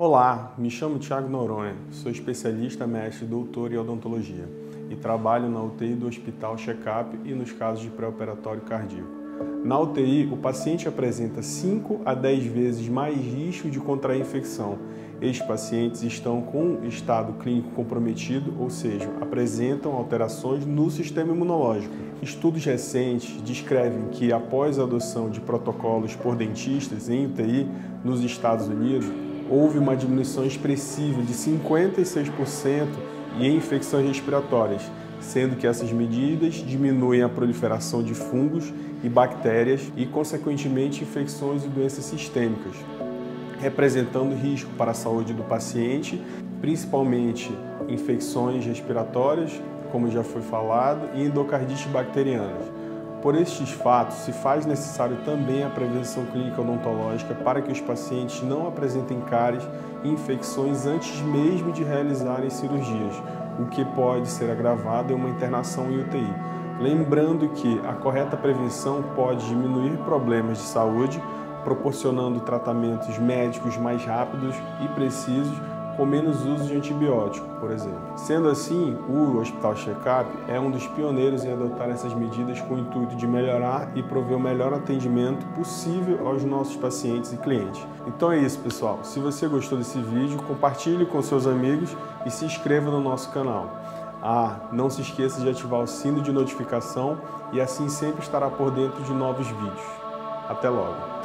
Olá, me chamo Thiago Noronha, sou especialista, mestre, doutor em odontologia e trabalho na UTI do Hospital Checkup e nos casos de pré-operatório cardíaco. Na UTI, o paciente apresenta 5 a 10 vezes mais risco de contrair infecção. Estes pacientes estão com estado clínico comprometido, ou seja, apresentam alterações no sistema imunológico. Estudos recentes descrevem que, após a adoção de protocolos por dentistas em UTI nos Estados Unidos, houve uma diminuição expressiva de 56% em infecções respiratórias, sendo que essas medidas diminuem a proliferação de fungos e bactérias e, consequentemente, infecções e doenças sistêmicas, representando risco para a saúde do paciente, principalmente infecções respiratórias, como já foi falado, e endocardites bacterianas. Por estes fatos, se faz necessário também a prevenção clínica odontológica para que os pacientes não apresentem cáries e infecções antes mesmo de realizarem cirurgias, o que pode ser agravado em uma internação em UTI. Lembrando que a correta prevenção pode diminuir problemas de saúde, proporcionando tratamentos médicos mais rápidos e precisos com menos uso de antibiótico, por exemplo. Sendo assim, o Hospital Checkup é um dos pioneiros em adotar essas medidas com o intuito de melhorar e prover o melhor atendimento possível aos nossos pacientes e clientes. Então é isso, pessoal. Se você gostou desse vídeo, compartilhe com seus amigos e se inscreva no nosso canal. Ah, não se esqueça de ativar o sino de notificação e assim sempre estará por dentro de novos vídeos. Até logo!